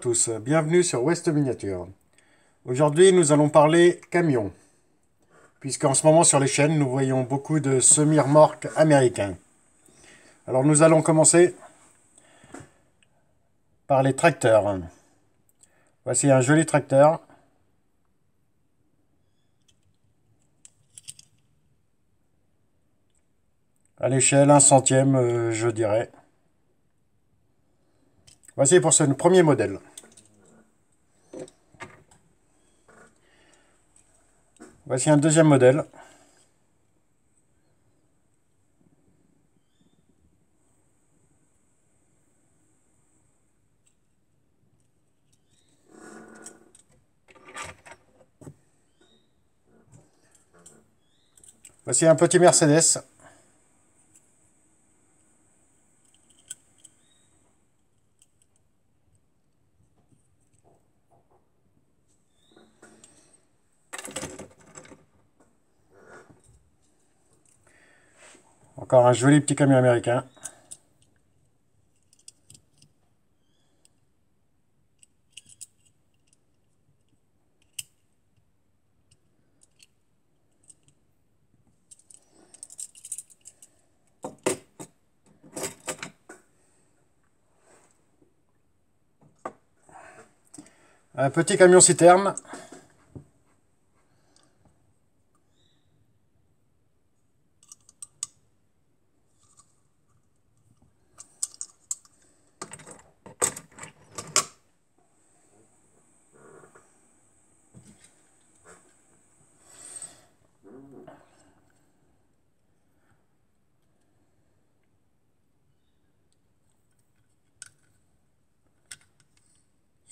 Tous, bienvenue sur West Miniature. Aujourd'hui, nous allons parler camion, puisqu'en ce moment sur les chaînes, nous voyons beaucoup de semi-remorques américains. Alors nous allons commencer par les tracteurs. Voici un joli tracteur. À l'échelle, un centième, euh, je dirais. Voici pour ce premier modèle. Voici un deuxième modèle. Voici un petit Mercedes Encore un joli petit camion américain. Un petit camion citerne.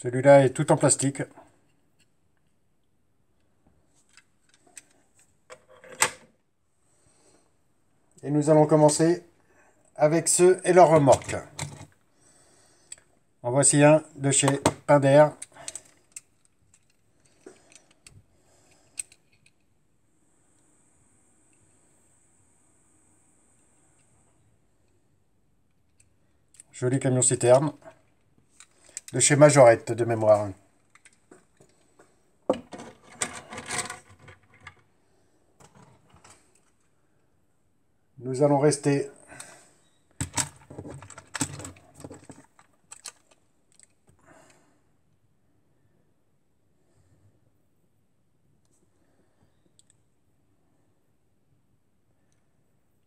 Celui-là est tout en plastique. Et nous allons commencer avec ceux et leur remorque. En voici un de chez Pinder. Joli camion citerne de chez Majorette de mémoire. Nous allons rester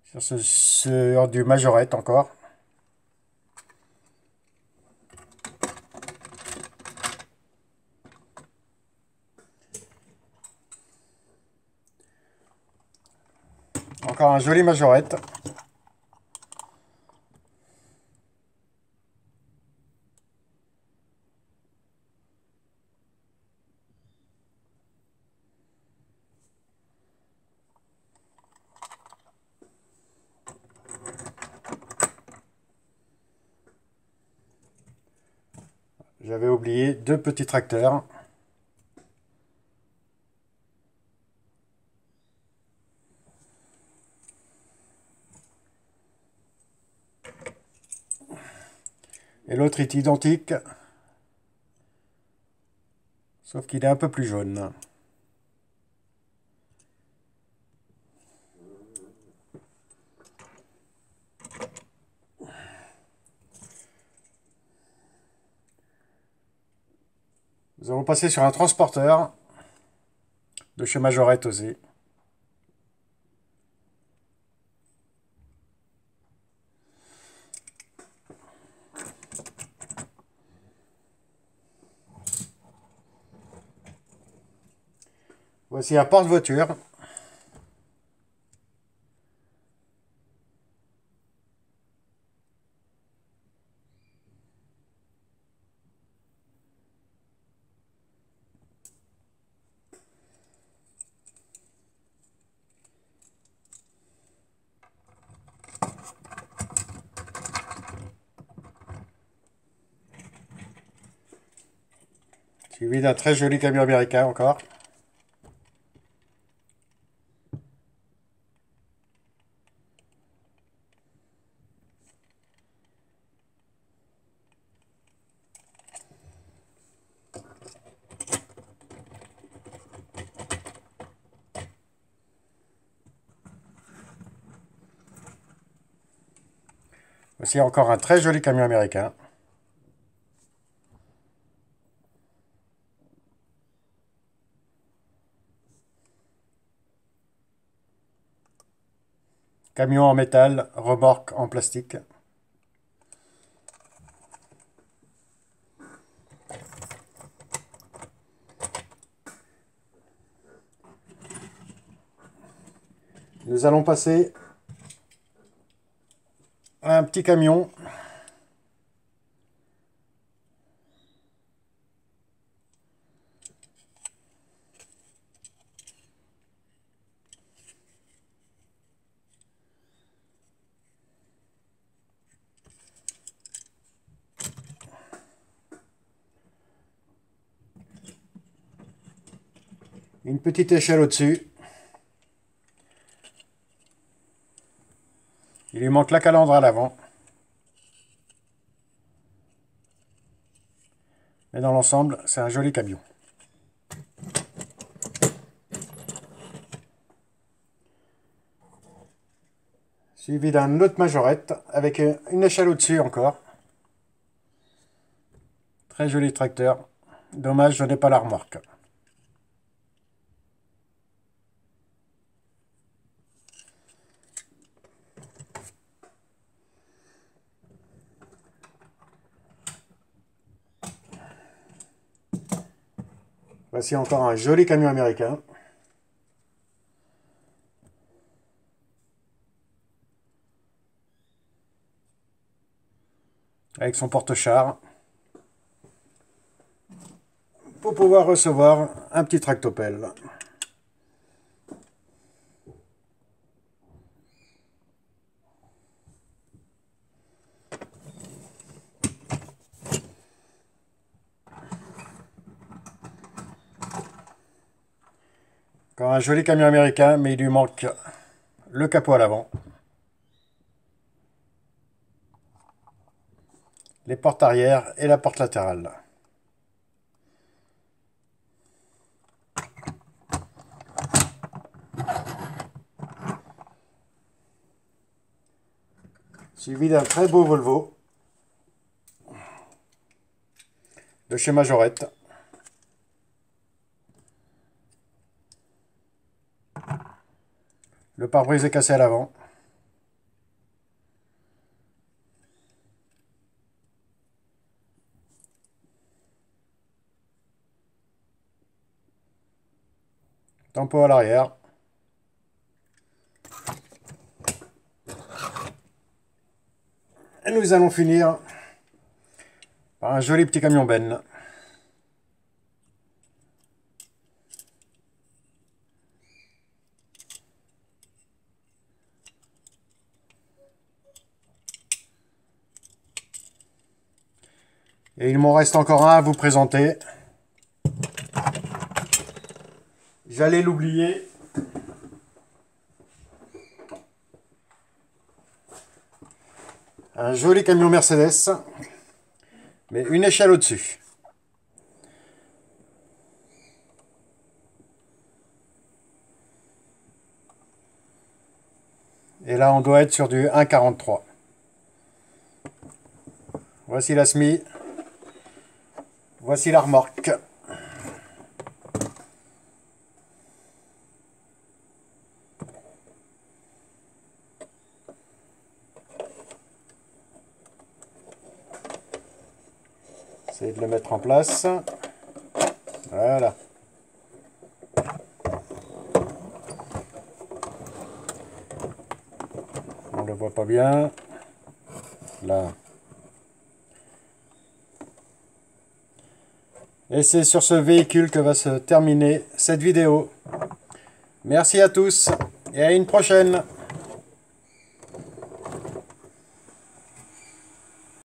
sur ce, sur du Majorette encore. Un joli majorette. J'avais oublié deux petits tracteurs. Et l'autre est identique, sauf qu'il est un peu plus jaune. Nous allons passer sur un transporteur de chez Majorette aussi. Voici un porte-voiture. Suivi d'un très joli camion américain encore. Voici encore un très joli camion américain. Camion en métal, remorque en plastique. Nous allons passer un petit camion. Une petite échelle au-dessus. Il lui manque la calandre à l'avant. Mais dans l'ensemble, c'est un joli camion. Suivi d'un autre majorette avec une échelle au-dessus encore. Très joli tracteur. Dommage, je n'ai pas la remorque. Voici encore un joli camion américain. Avec son porte-char. Pour pouvoir recevoir un petit tractopelle. Un joli camion américain, mais il lui manque le capot à l'avant. Les portes arrière et la porte latérale. Suivi d'un très beau Volvo de chez Majorette. Le pare-brise est cassé à l'avant. Tempo à l'arrière. Et nous allons finir par un joli petit camion Ben. Et il m'en reste encore un à vous présenter. J'allais l'oublier. Un joli camion Mercedes, mais une échelle au-dessus. Et là, on doit être sur du 1,43. Voici la SMI. Voici la remorque. Essayez de le mettre en place. Voilà. On le voit pas bien. Là. Et c'est sur ce véhicule que va se terminer cette vidéo. Merci à tous et à une prochaine